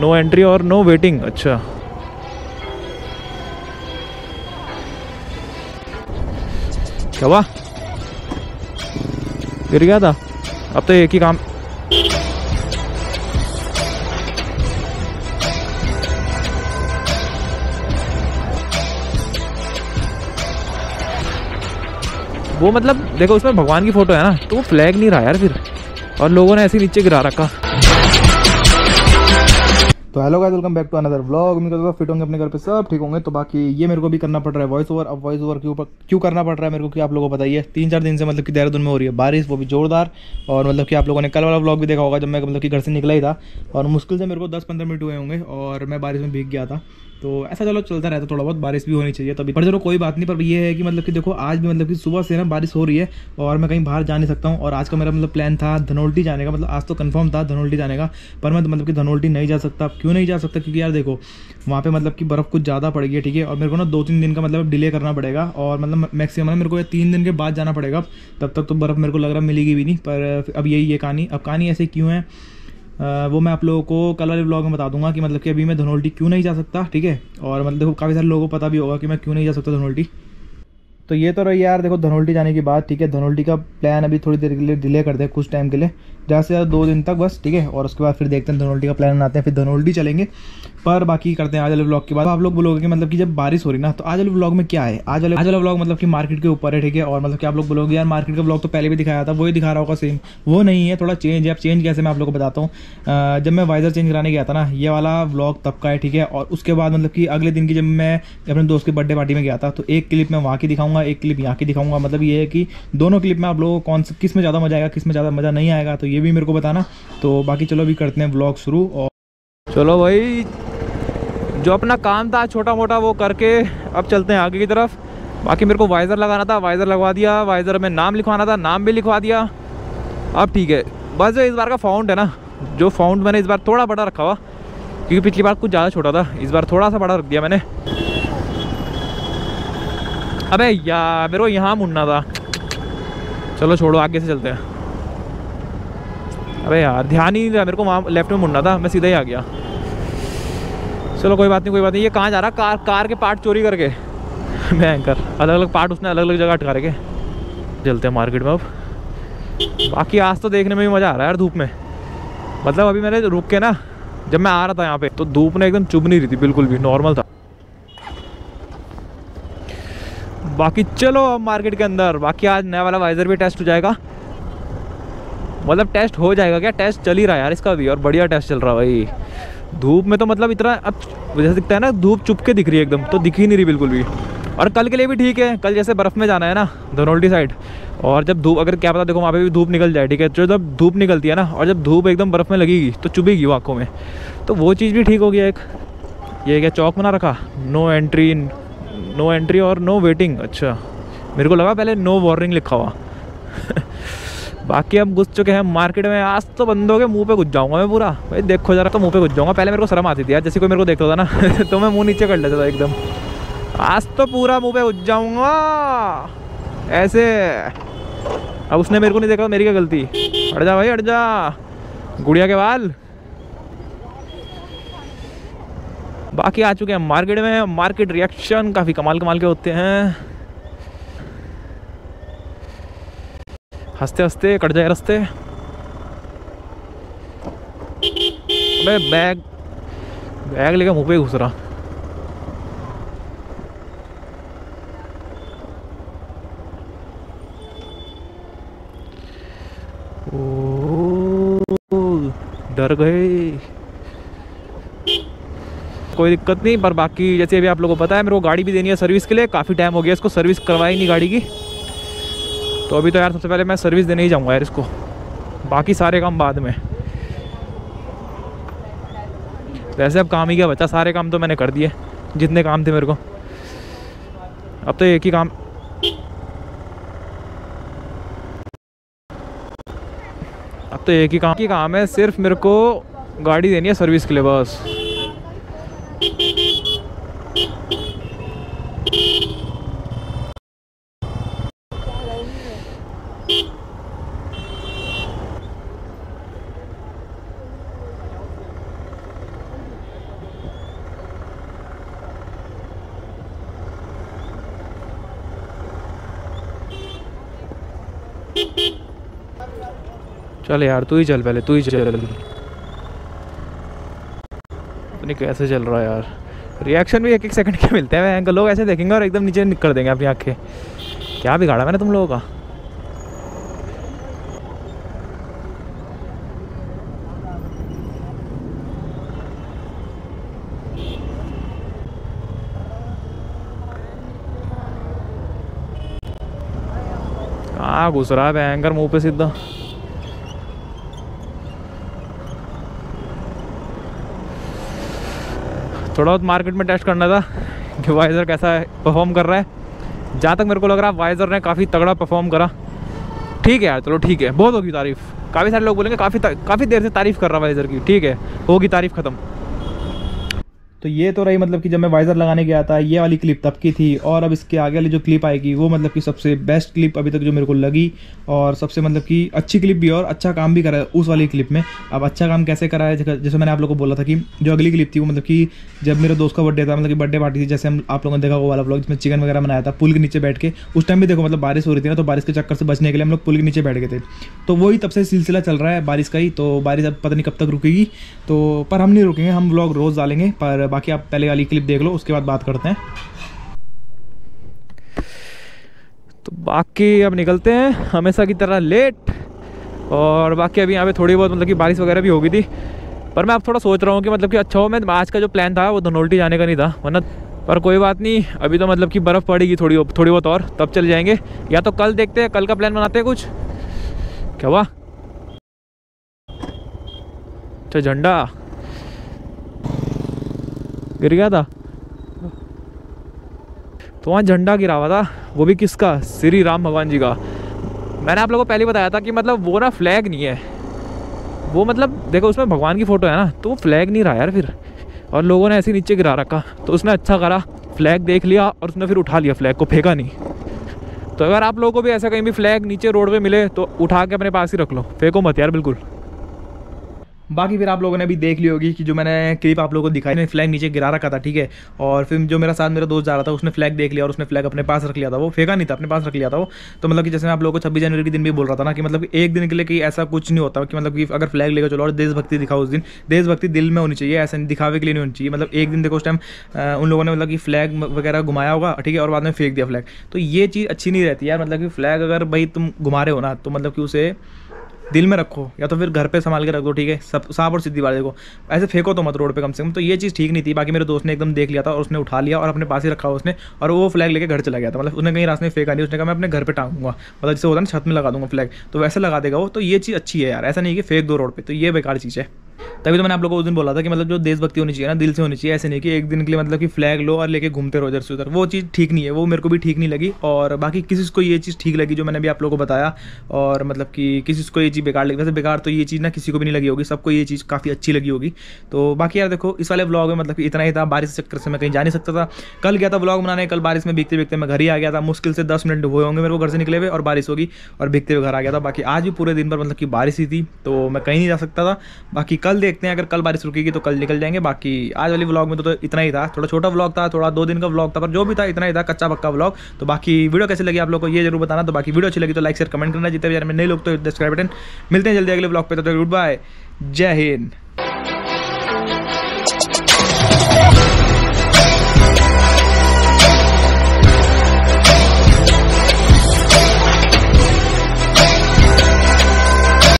No entry और no waiting अच्छा। क्या हुआ? गिर गया था। अब तो एक ही काम। वो मतलब देखो, उसमें भगवान की फ़ोटो है ना तो वो फ्लैग नहीं रहा यार फिर। और लोगों ने ऐसे नीचे गिरा रखा। तो hello guys welcome back to another vlog उम्मीद करता फिट होंगे अपने घर पे, सब ठीक होंगे। तो बाकी ये मेरे को भी करना पड़ रहा है वॉइस ओवर अब वॉइस ओवर क्यों क्यों करना पड़ रहा है मेरे को कि आप लोगों को बताइए तीन चार दिन से मतलब कि देहरादून में हो रही है बारिश, वो भी जोरदार। और मतलब कि आप लोगों ने कल वाला व्लॉग भी देखा होगा जब मैं मतलब कि घर से निकला ही था। और मुश्किल से मेरे को दस पंद्रह मिनट हुए होंगे और मैं बारिश में भीग गया था। तो ऐसा चलो चलता रहता थोड़ा बहुत, बारिश भी होनी चाहिए तभी। पर चलो कोई बात नहीं, पर ये है कि मतलब कि देखो, आज भी मतलब कि सुबह से ना बारिश हो रही है और मैं कहीं बाहर जा नहीं सकता हूँ। और आज का मेरा मतलब प्लान था धनोल्टी जाने का मतलब आज तो कंफर्म था धनोल्टी जाने का, पर मैं मतलब कि धनोल्टी नहीं जा सकता। क्यों नहीं जा सकता? क्योंकि यार देखो, वहाँ पे मतलब कि बर्फ़ कुछ ज़्यादा पड़ गई है, ठीक है? और मेरे को ना दो तीन दिन का मतलब डिले करना पड़ेगा और मतलब मैक्सिमम ना मेरे को तीन दिन के बाद जाना पड़ेगा। तब तक तो बर्फ़ मेरे को लग रहा मिलेगी भी नहीं, पर अब यही ये कहानी। अब कहानी ऐसे क्यों है? वो मैं आप लोगों को कल वाले ब्लॉग में बता दूँगा कि मतलब कि अभी मैं धनोल्टी क्यों नहीं जा सकता, ठीक है? और मतलब देखो, काफ़ी सारे लोगों को पता भी होगा कि मैं क्यों नहीं जा सकता धनोल्टी। तो ये तो रही यार, देखो धनोल्टी जाने की बात, ठीक है, धनोल्टी का प्लान अभी थोड़ी देर के लिए डिले कर दे कुछ टाइम के लिए। ज़्यादा से ज़्यादा दो दिन तक बस, ठीक है, और उसके बाद फिर देखते हैं धनोल्टी का प्लान बनाते हैं, फिर धनोल्टी चलेंगे। पर बाकी करते हैं आज वाले ब्लॉग के बाद। आप लोग बोलोगे कि मतलब कि जब बारिश हो रही ना तो आज वाले ब्लॉग में क्या है? आज वाले आज वाला ब्लॉग मतलब कि मार्केट के ऊपर है, ठीक है, और मतलब कि आप लोग बोलोगे यार मार्केट का ब्लॉग तो पहले भी दिखाया था, वही दिखा रहा होगा सेम वो नहीं है, थोड़ा चेंज है। अब चेंज कैसे मैं आप लोग को बताता हूँ। जब मैं वाइजर चेंज कराने गया था ना, ये वाला ब्लॉग तब का है, ठीक है, और उसके बाद मतलब कि अगले दिन की जब मैं अपने दोस्त की बर्थडे पार्टी में गया था तो एक क्लिप मैं वहाँ की दिखाऊँगा एक क्लिप यहाँ की दिखाऊँगा। मतलब ये है कि दोनों क्लिप में आप लोगों को कौन सा किसमें ज़्यादा मज़ा आएगा, किसमें ज़्यादा मज़ा नहीं आएगा तो ये भी मेरे को बताना। तो बाकी चलो, अभी करते हैं ब्लॉग शुरू और चलो भाई, जो अपना काम था छोटा मोटा वो करके अब चलते हैं आगे की तरफ़। बाकी मेरे को वाइज़र लगाना था वाइज़र लगवा दिया वाइज़र में नाम लिखवाना था, नाम भी लिखवा दिया। अब ठीक है, बस जो इस बार का फाउंड है ना, जो फाउंड मैंने इस बार थोड़ा बड़ा रखा हुआ, क्योंकि पिछली बार कुछ ज़्यादा छोटा था, इस बार थोड़ा सा बड़ा रख दिया मैंने। अबे यार मेरे को यहाँ मुड़ना था। चलो छोड़ो, आगे से चलते हैं। अबे यार, ध्यान ही नहीं रहा मेरे को, वहाँ लेफ़्ट में मुड़ना था, मैं सीधा ही आ गया। चलो कोई बात नहीं, कोई बात नहीं, ये कहाँ जा रहा? कार कार के पार्ट चोरी करके। भयंकर अलग अलग पार्ट उसने अलग अलग जगह अटका रखे। चलते हैं मार्केट में अब। बाकी आज तो देखने में भी मज़ा आ रहा है यार धूप में। मतलब अभी मैंने रुक के ना, जब मैं आ रहा था यहाँ पे तो धूप ने एकदम चुभ नहीं रही थी, बिल्कुल भी नॉर्मल था। बाकी चलो अब मार्केट के अंदर। बाकी आज नया वाला वाइजर भी टेस्ट हो जाएगा। मतलब टेस्ट हो जाएगा क्या? टेस्ट चल ही रहा है यार इसका भी, और बढ़िया टेस्ट चल रहा है भाई। धूप में तो मतलब इतना अब जैसे दिखता है ना, धूप चुप के दिख रही है एकदम तो दिख ही नहीं रही बिल्कुल भी। और कल के लिए भी ठीक है, कल जैसे बर्फ़ में जाना है ना, धनोल्टी साइड और जब धूप, अगर क्या पता देखो वहाँ पे भी धूप निकल जाए, ठीक है? तो जब धूप निकलती है ना, और जब धूप एकदम बर्फ़ में लगेगी तो चुभेगी वो आँखों में। तो वो चीज़ भी ठीक हो गया एक। ये क्या चौक बना रखा? नो एंट्री नो एंट्री और नो वेटिंग अच्छा मेरे को लगा पहले नो वार्निंग लिखा हुआ। बाकी हम घुस चुके हैं मार्केट में। आज तो बंदों के मुँह पे घुस जाऊँगा मैं पूरा। भाई देखो जरा तो मुँह पे घुस जाऊँगा। पहले मेरे को शर्म आती थी यार, जैसे कोई मेरे को देखता था ना। तो मैं मुँह नीचे कर लेता था एकदम। आज तो पूरा मुँह पे घुस जाऊँगा। ऐसे। अब उसने मेरे को नहीं देखा, मेरी क्या गलती? हट जा भाई, हट जा। गुड़िया के बाल। बाकी आ चुके हैं मार्केट में। मार्केट रिएक्शन काफ़ी कमाल कमाल के होते हैं। हँसते हँसते कट जाए रास्ते। अबे बैग बैग लेकर मुँह पे घुस रहा। डर गए। कोई दिक्कत नहीं, पर बाकी जैसे अभी आप लोगों को पता है, मेरे को गाड़ी भी देनी है सर्विस के लिए। काफ़ी टाइम हो गया, इसको सर्विस करवाई नहीं गाड़ी की। तो अभी तो यार सबसे पहले मैं सर्विस देने ही जाऊँगा यार इसको। बाकी सारे काम बाद में। वैसे अब काम ही क्या बचा, सारे काम तो मैंने कर दिए, जितने काम थे मेरे को। अब तो एक ही काम। अब तो एक ही काम। की काम है, सिर्फ़ मेरे को गाड़ी देनी है सर्विस के लिए, बस। चल यार, तू ही चल पहले, तू ही चल। नहीं कैसे चल रहा है यार। रिएक्शन भी एक एक सेकंड के मिलते हैं एंकल लोग ऐसे देखेंगे और एकदम नीचे कर देंगे अपनी आँखें। क्या बिगाड़ा मैंने तुम लोगों का? घुस रहा है भयंकर मुँह पे सीधा? थोड़ा बहुत मार्केट में टेस्ट करना था कि वाइज़र कैसा परफॉर्म कर रहा है। जहाँ तक मेरे को लग रहा है वाइज़र ने काफ़ी तगड़ा परफॉर्म करा। ठीक है यार, चलो ठीक है। बहुत होगी तारीफ़। काफ़ी सारे लोग बोलेंगे, काफ़ी काफ़ी देर से तारीफ़ कर रहा वाइज़र की। ठीक है, होगी तारीफ़ ख़त्म। तो ये तो रही मतलब कि जब मैं वाइज़र लगाने गया था, ये वाली क्लिप तब की थी और अब इसके आगे वाली जो क्लिप आएगी, वो मतलब कि सबसे बेस्ट क्लिप अभी तक जो मेरे को लगी और सबसे मतलब कि अच्छी क्लिप भी और अच्छा काम भी करा उस वाली क्लिप में। अब अच्छा काम कैसे करा है? जैसे मैंने आप लोगों को बोला था कि जो अगली क्लिप थी वो मतलब कि जब मेरे दोस्त का बर्थडे था मतलब कि बर्थडे पार्टी थी, जैसे हम आप लोगों ने देखा वो वाला ब्लॉग जिसमें चिकन वगैरह बनाया था, पुल के नीचे बैठ के। उस टाइम भी देखो मतलब बारिश हो रही थी ना तो बारिश के चक्कर से बचने के लिए हम लोग पुल के नीचे बैठ गए थे। तो वही तब से सिलसिला चल रहा है बारिश का ही तो बारिश अब पता नहीं कब तक रुकेगी। तो पर हम नहीं रुकेंगे, हम ब्लॉग रोज़ डालेंगे, पर बाकी आप पहले वाली क्लिप देख लो, उसके बाद बात करते हैं। तो बाकी अब निकलते हैं, हमेशा की तरह लेट और बाकी अभी यहाँ पे थोड़ी बहुत मतलब कि बारिश वगैरह भी हो गई थी। पर मैं अब थोड़ा सोच रहा हूँ कि मतलब कि अच्छा हो, मैं आज का जो प्लान था, वो धनोल्टी जाने का नहीं था, वरना पर कोई बात नहीं, अभी तो मतलब कि बर्फ़ पड़ेगी थोड़ी थोड़ी बहुत और, तब चले जाएँगे। या तो कल देखते हैं, कल का प्लान बनाते हैं कुछ। क्या हुआ? अच्छा झंडा। गिर गया था। तो वहाँ झंडा गिरा हुआ था। वो भी किसका? श्री राम भगवान जी का। मैंने आप लोगों को पहले बताया था कि मतलब वो ना फ्लैग नहीं है। वो मतलब देखो उसमें भगवान की फ़ोटो है ना तो वो फ्लैग नहीं रहा यार फिर। और लोगों ने ऐसे नीचे गिरा रखा। तो उसने अच्छा करा फ्लैग देख लिया और उसने फिर उठा लिया फ्लैग को, फेंका नहीं। तो अगर आप लोगों को भी ऐसा कहीं भी फ्लैग नीचे रोड पे मिले तो उठा के अपने पास ही रख लो। फेंको मत यार, बिल्कुल। बाकी फिर आप लोगों ने भी देख ली होगी कि जो मैंने क्लिप आप लोगों को दिखाई मैंने फ्लैग नीचे गिरा रखा था, ठीक है? और फिर जो मेरा साथ मेरा दोस्त जा रहा था, उसने फ्लैग देख लिया और उसने फ्लैग अपने पास रख लिया था। वो फेंका नहीं था, अपने पास रख लिया था वो। तो मतलब कि जैसे मैं आप लोगों को छब्बीस जनवरी के दिन भी बोल रहा था ना कि मतलब एक दिन के लिए कि ऐसा कुछ नहीं होता कि मतलब कि अगर फ्लैग लेकर चलो और देशभक्ति दिखाओ उस दिन, देशभक्ति दिल में होनी चाहिए, ऐसा दिखावे के लिए नहीं होनी चाहिए। मतलब एक दिन देखो उस टाइम उन लोगों ने मतलब कि फ्लैग वगैरह घुमाया होगा, ठीक है? और बाद में फेंक दिया फ्लैग। तो ये चीज़ अच्छी नहीं रहती यार मतलब कि फ्लैग अगर भाई तुम घुमा रहे हो ना तो मतलब कि उसे दिल में रखो, या तो फिर घर पे संभाल के रख दो, ठीक है? सब साफ़ और सीधी बात देखो ऐसे फेंको तो मत रोड पे कम से कम। तो ये चीज़ ठीक नहीं थी। बाकी मेरे दोस्त ने एकदम देख लिया था और उसने उठा लिया और अपने पास ही रखा उसने और वो फ्लैग लेके घर चला गया था। मतलब उसने कहीं रास्ते में फेंका नहीं, उसने कहा, मैं अपने घर पर टांगूँगा। मतलब जैसे होता है ना, छत में लगा दूँगा फ्लैग तो वैसे लगा देगा वो। तो ये चीज़ अच्छी है यार। ऐसा नहीं कि फेंक दो रोड पर तो ये बेकार चीज़ है। तभी तो मैंने आप लोगों को उस दिन बोला था कि मतलब जो देशभक्ति होनी चाहिए ना, दिल से होनी चाहिए, ऐसे नहीं कि एक दिन के लिए मतलब कि फ्लैग लो और लेके घूमते रहो इधर से उधर। वो चीज़ ठीक नहीं है, वो मेरे को भी ठीक नहीं लगी और बाकी किसी को ये चीज़ ठीक लगी जो मैंने भी आप लोगों को बताया और मतलब कि किसी को ये चीज़ बेकार लगी। वैसे बेकार तो ये चीज़ ना किसी को भी नहीं लगी होगी, सबको ये चीज़ काफ़ी अच्छी लगी होगी। तो बाकी यार देखो, इस वाले ब्लॉग में मतलब कि इतना ही था, बारिश चक्कर से मैं कहीं जा नहीं सकता था। कल गया था ब्लॉग बनाने, कल बारिश में भीगते भीगते मैं घर ही आ गया था। मुश्किल से दस मिनट हुए होंगे मेरे को घर से निकले हुए और बारिश होगी और भीगते हुए घर आ गया था। बाकी आज भी पूरे दिन भर मतलब कि बारिश ही थी तो मैं कहीं नहीं जा सकता था। बाकी कल देखते हैं अगर कल बारिश रुकेगी तो कल निकल जाएँगे। बाकी आज वाली व्लॉग में तो, तो इतना ही था। थोड़ा छोटा व्लॉग था थोड़ा दो दिन का व्लॉग था पर जो भी था इतना ही था कच्चा पक्का व्लॉग तो बाकी वीडियो कैसे लगी आप लोग को ये ज़रूर बताना। तो बाकी वीडियो अच्छी लगी तो लाइक शेयर कमेंट करना। जितने भी यार नए लोग तो सब्सक्राइब बटन मिलते हैं जल्दी अगले ब्लॉग पर तो गुड बाय जय हिंद।